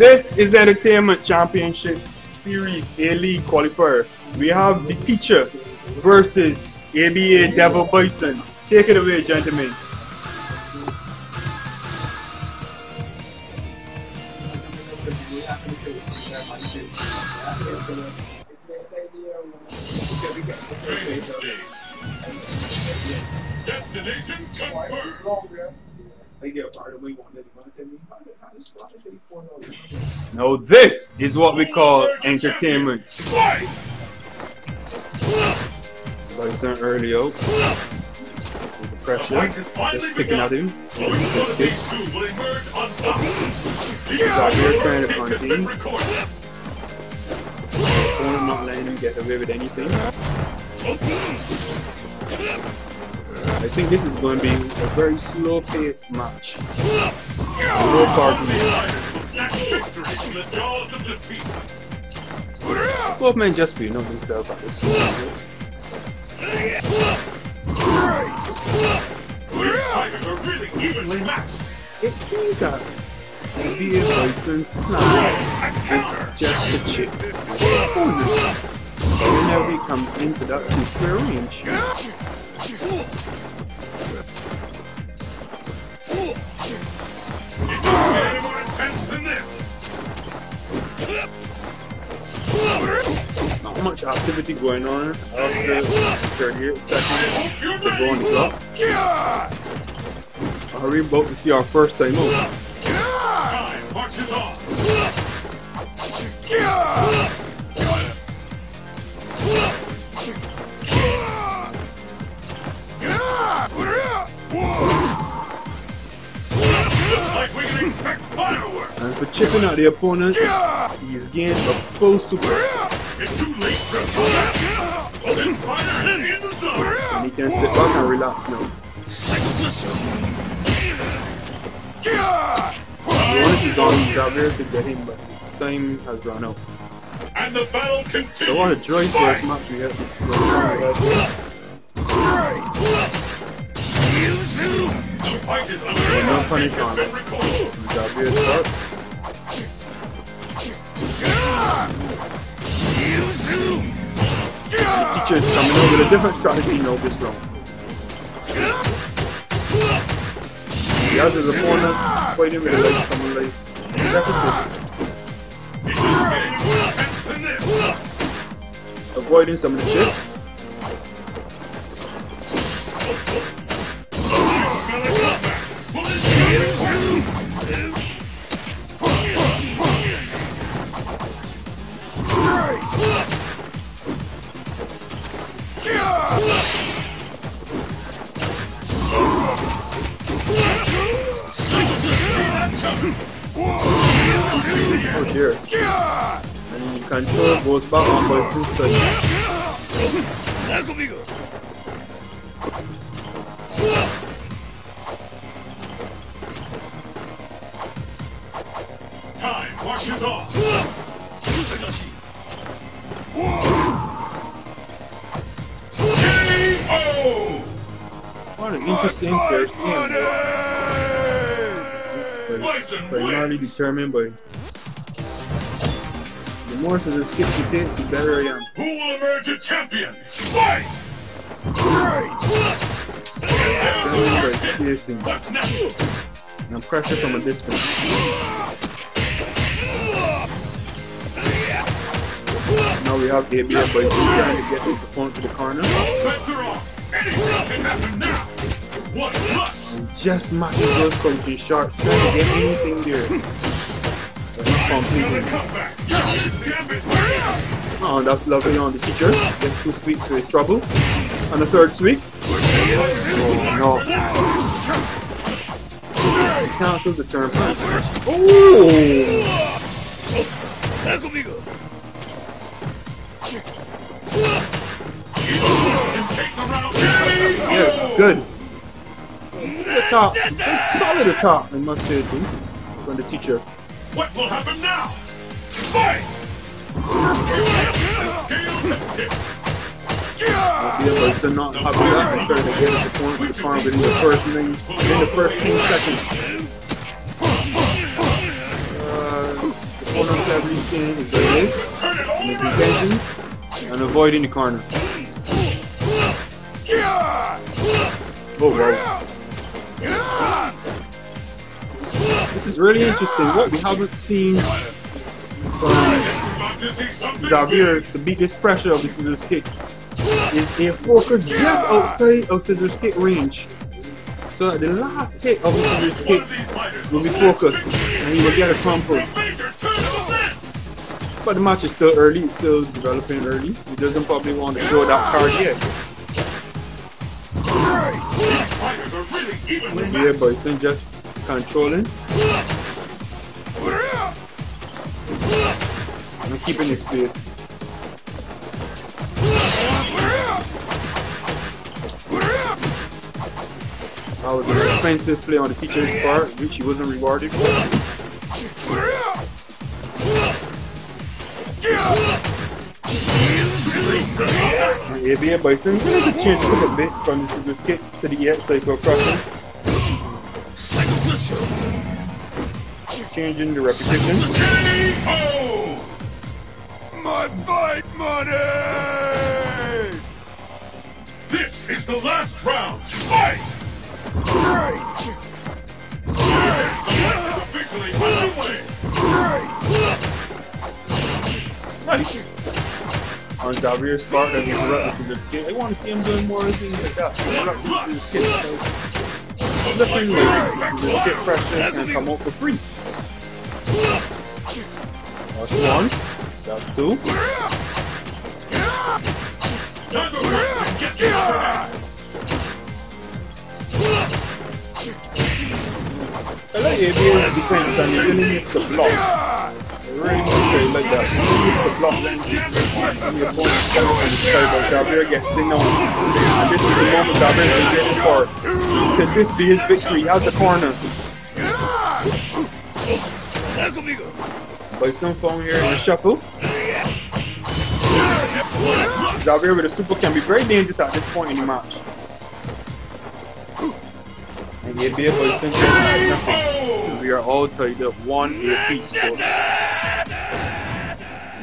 This is Entertainment Championship Series A League qualifier. We have the teacher versus ABA Devil Bison. Take it away, gentlemen. Destination confirmed. Now this is what we call entertainment. Bison early out. With the pressure. Just picking at him. Only one of these two will emerge on top. Xavier trying to punch record. Opponent not letting him get away with anything. I think this is going to be a very slow paced match. Defeat. Both men just not themselves at this point. It seems that ABA Bison's plan is just to chip whenever he comes into that two square range. Not much activity going on after 38 seconds Hope you're to go on the ready. clock. Are we about to see our first time out? Time marches on. And for chipping out the opponent, he is gained a full super. It's too late for a comeback. Well, this fighter is in the zone. And he can sit back and relax now. He wanted to go on Xavier to get him, but time has run out. And the battle continues. So what a joy first match we have going on right here. The fight is no underway. punish It's The is coming out with a different strategy now this round. He has his opponent fighting with a leg coming like repetition, It doesn't get any more intense than this. avoiding some of the chips. Oh dear. And you control goes back on by two sides. Time marches on. Interesting first game. Bison Primarily wins. determined by the more of the skips you take, the better I am. Who will emerge a champion? Fight! Great! by piercing What's next? and pressure from a distance. Now we have ABA by trying to get his opponent to the corner. Bets are off. Anything can happen now. Just matching those coaching sharks trying to get anything there. But he's Another completing. comeback. This gambit wins. Oh, that's lovely on the teacher. Gets two sweeps to his trouble. And the third sweep. Oh no. Cancels the turn punch. Oh! Yes, good. Attack. Good solid attack, I must say, too. From the teacher. What will happen now? Fight! Scales have tipped. Yeah, but still not happy with that. He's trying to get his opponent to the corner within the first minute, within the first 10 seconds. Uh, understand is what it is. It all Make around. intentions and avoid in the corner. Oh wow. This is really interesting. What we haven't seen from About to see something Xavier to beat this pressure of the scissors kick is the focus just outside of scissors kick range. So the last hit of the scissors kick of these fighters will be focused and he will get a crumple. A major turn of events. But the match is still early, it's still developing early. He doesn't probably want to show that card yet. These fighters are really Yeah, matched. Bison just controlling and keeping his space. That was an expensive play on the teacher's part, which he wasn't rewarded for. And ABA Bison is going to change a bit from the kick to the EX Psycho Crusher. Changing the repetition. K.O. My fight money! This is the last round. Fight! Is officially underway. Nice. On Xavier's part, that he's interrupted to the skit. I want to see him doing more things like that. Interrupted to skit. because Nothing this. The skit pressure can come out for free. That's one. That's two. I like ABA's defense and he really needs to block. I really need to like that. He needs to block and the opponent comes from the side but Xavier gets in now. And this is the moment Xavier is waiting for. Could this be his victory? He has the corner. By some phone here in the shuffle. Xavier with a super can be very dangerous at this point in the match. And ABA by some nothing. We are all tied up one apiece in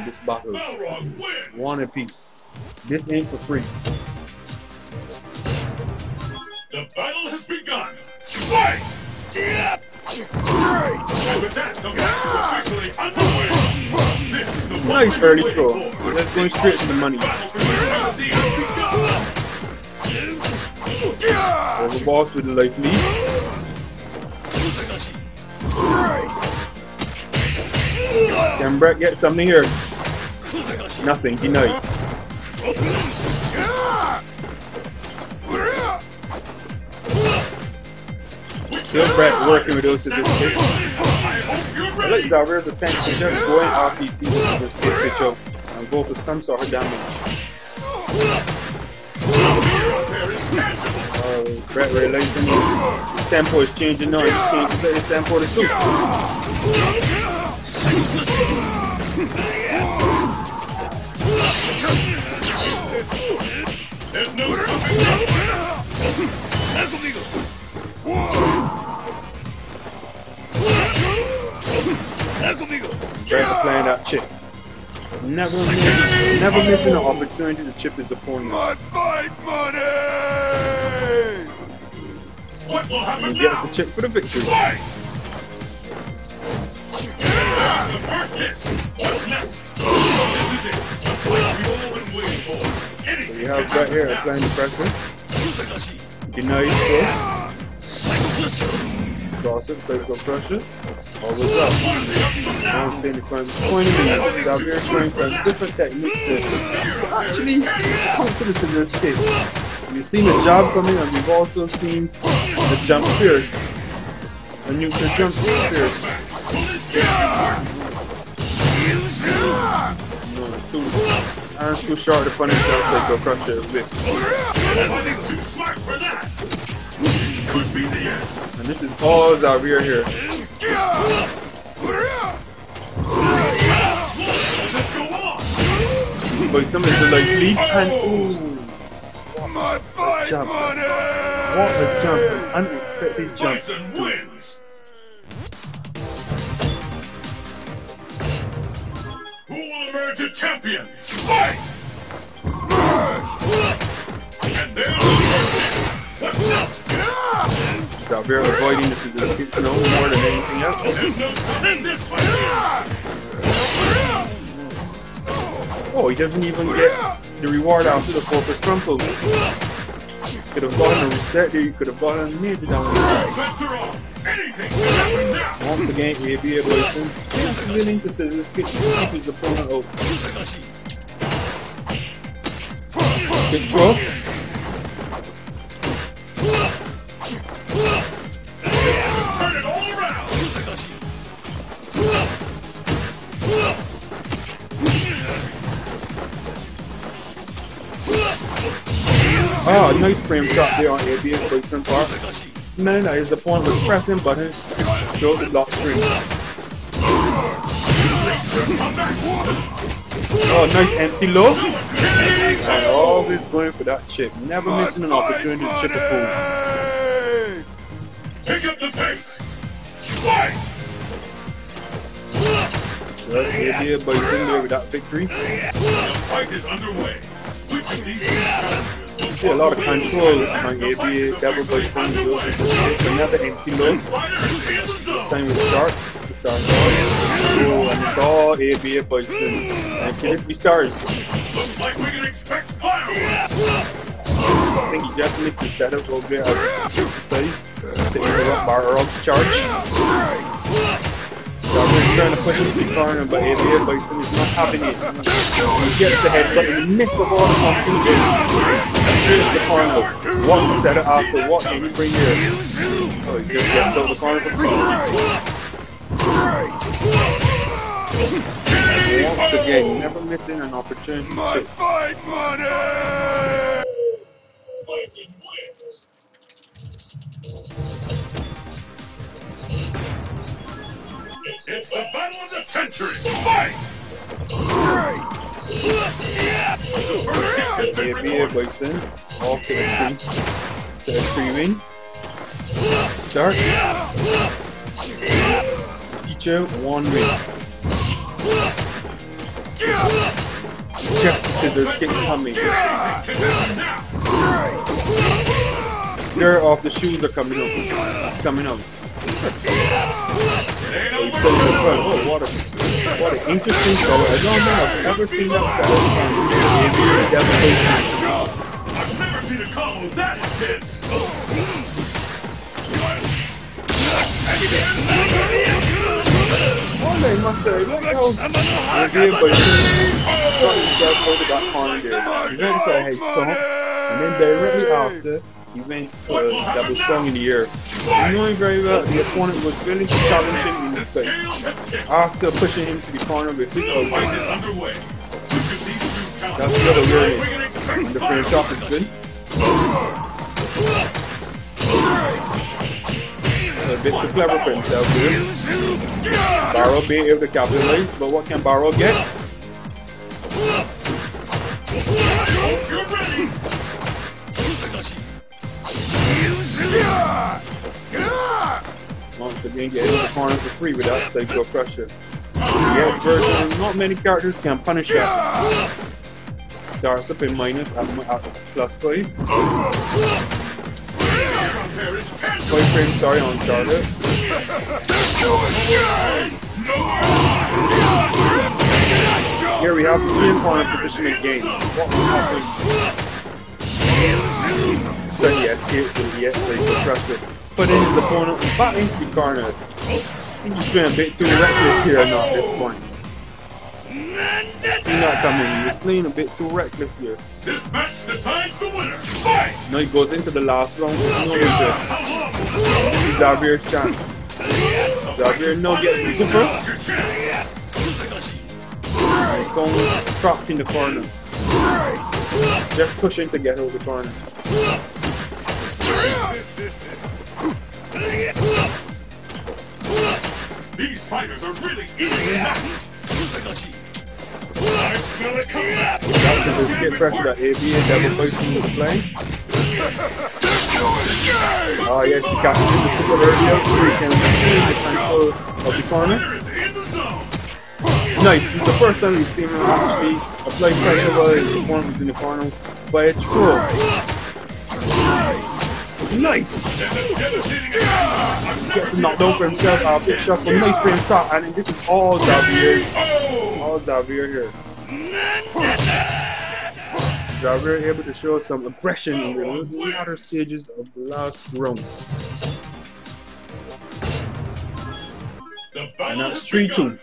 this battle. One apiece. This ain't for free. The battle has begun. Fight! Nice early for. Let's go straight to the money. Battle for supremacy has begun. Boss with the life lead. Can Brett get something here? Nothing, denied. Still Brett working with those statistics. I hope you're I ready. like Xavier's attempt to just go in RPT with this hit pitch and go for some sort of damage. Is. Uh, Brett realizing his tempo is changing now. He's changing his tempo to two. No stopping this. Brett playing that chip. Never miss, never missing an opportunity to chip his opponent. My fight money! What will happen gets now? the chip for the victory. Fight! The first hit. What's next? This is it. We've all been waiting for. Anything We have can Brett here applying the pressure. Denied throw. Cross it, psycho pressure. Always up. Now stay in the front. 20 minutes. Xavier showing some different techniques to actually come to the scissors kick. We've seen the jab coming and we've also seen the jump spears. The neutral jump it's too, and too short to punish that psycho crusher a bit. Too smart for that. Could be the end. And this is all Xavier here. Go. But some of the like leap and ooh, My fight Jump. what a jump, unexpected jump. Wins. emerge a champion. Fight! And there Xavier avoiding the scissors no more than anything else. There's no stopping this fight. Oh, he doesn't even get the reward after the corpus crumple. Could have gotten a reset there, you could have gotten a major down. Sets are off. Anything can happen now. Once again, ABA is willing to to keep his opponent out. Good throw. Oh, nice frame trap there on AB ABA Bison part. Smelling that the opponent was pressing buttons to throw the block screen. Oh, nice empty low. And always going for that chip. Never missing an opportunity to chip a pool. Pick up the pace. Fight! Well, ABA Bison there with that victory. The fight is underway. Which of these will See a lot of control among? ABA Devil Bison. It's another empty the zone. time we start. Start Oh, and it's all ABA Bison. And can this be stars? Looks like we can expect fireworks. I think he just missed the setup a little bit as exercise to interrupt Balrog's charge. Darwin's trying to push him to the corner, but ABA Bison is not having it. He gets the head, but in the midst of the confusion, to the final One setup after what he bring here? Oh, he just gets out the corner for free. And once again, never missing an opportunity My to fight money! It's, the battle of the century. Fight! ABA Bison, all connecting to streaming. Start. Teacher, one win. Check the scissors kick coming. Dirt off the shoes are coming up. It's coming up. It ain't over. Oh, a, what an interesting color. I don't think I've ever seen that from I've never seen a combo that intense. One day must say, look how got himself over that corner there. He went for a head stomp, and then directly after, he went for a double strong in the air. Knowing very well the opponent was to challenge him in the The face. scales have tipped. After pushing him to the corner with his The fight is elbow. underway. Which of these two That's champions the other will way. we can expect And the French off is good. A bit too clever for himself here. Balrog being able to capitalize, but what can Balrog get? Once again, getting in the corner for free without psycho pressure. The version, not many characters can punish that. Starts up in minus at, at plus five. There is cancer. Five frames, sorry, on target. Here we have the three corner position again. What will happen? So he escaped with the psycho pressure. Putting his opponent back into the corner. He's going a bit too reckless here now at this point. He's not coming. He's playing a bit too reckless here. This match decides the winner. Fight! Now he goes into the last round with no interest. How long? This is Xavier's chance. Xavier no gets the super. He's going trapped in the corner. Just pushing to get out of the corner. These fighters are really eating. I smell it the get pressure that AB and Devil Bison was playing. Oh yes, he got into the super early out so he can maintain the control of the corner. Fighter is in the zone. Nice. This is the first time we've seen him actually apply pressure while his performance in the corner by a throw. Nice. Gets him knocked over himself. Uh, big for nice frame trap, and this is all Xavier. All Xavier here. Xavier able to show some aggression in the latter stages of the last round. And that's 3 2.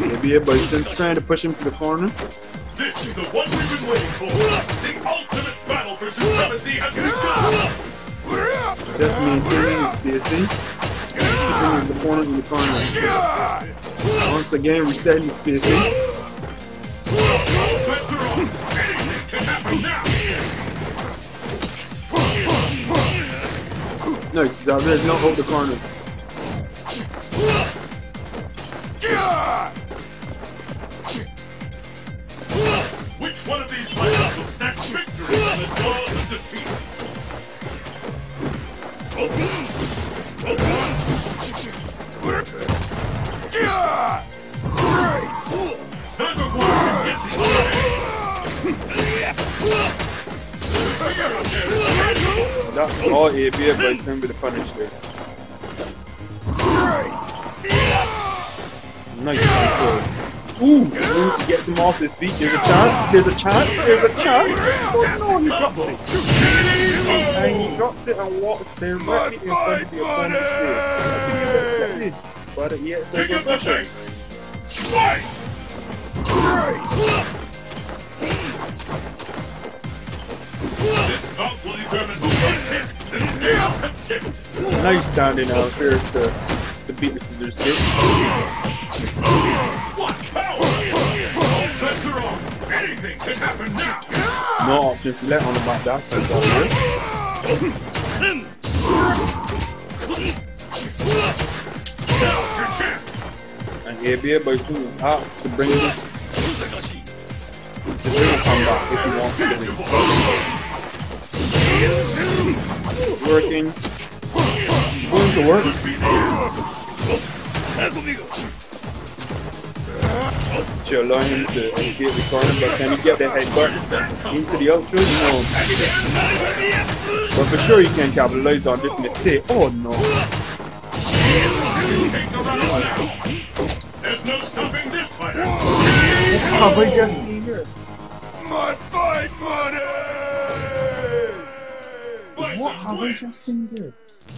Maybe Bison trying to push him to the corner. This is the one we've been waiting for. The ultimate battle for supremacy has begun. Just maintaining his spacing. Keeping his opponent in the corner. Once again, resetting his spacing. All bets are on. Anything can happen now. Nice, Xavier's not hold the corners. Time to watch him get the That's all ABA Bison with the punish there. Nice control. Ooh, ooh, gets him off his feet. There's a chance. There's a chance. There's a chance. Oh no, he drops it. And he drops it and walks directly in front of the opponent's face. But he hits Pick circle up the pressure. pace. Fight! This bout will determine who gets hit. The scales have tipped. Nice standing out here to, to beat the scissors kick. What power! All bets are on. Anything can happen now. No options left on the back. That's all And ABA Bison is out to bring this to bring a comeback if he wants to win. Working. Going to work. To allow him to escape the corner, but can he get the headbutt into the outro? No. But for sure he can capitalize on this mistake. Oh no. Have I just seen? My fight money! What have I just seen there?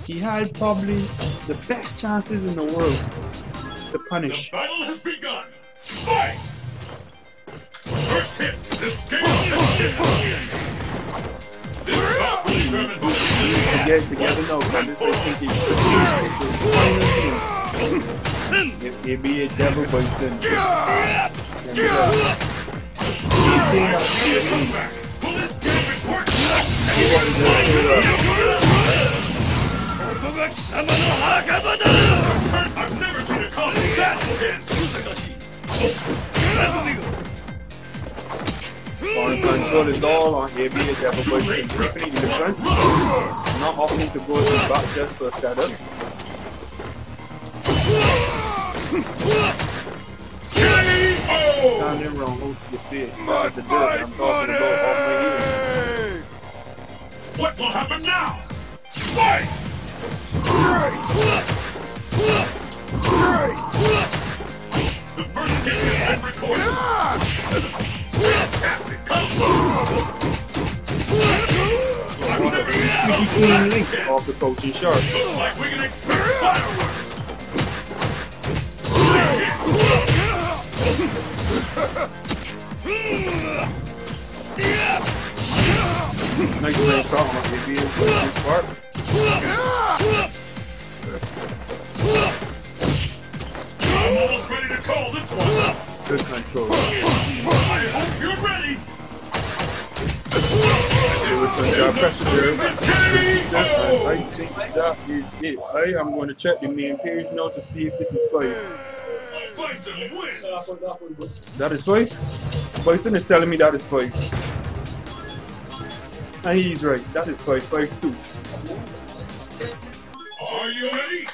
He had probably the best chances in the world to The punish. The battle has begun. Fight! First hit. The scales have tipped. This bout will determine who To get together now, but this I think he's If he be a devil bison, then a. Foreign control is all on AB a devil bison. Definitely in the front. Not opting to go to the back just for a setup. K.O. Standing wrong, to feet. My the fight I'm talking about off my money! What will happen now? Fight! The first hit has been recorded. Fantastic combo. I've never seen a Pretty combo clean that link off the coaching sharp. Looks like we can expect fireworks. Nice little shot on AB is good part. I'm almost ready to call this one. Good control. I hope you're ready. There was some job pressure there. I think that is it. I am going to check the main page now to see if this is. Bison wins. That is five? Bison is telling me that is five. And he's right. That is five. Five two. Are you ready?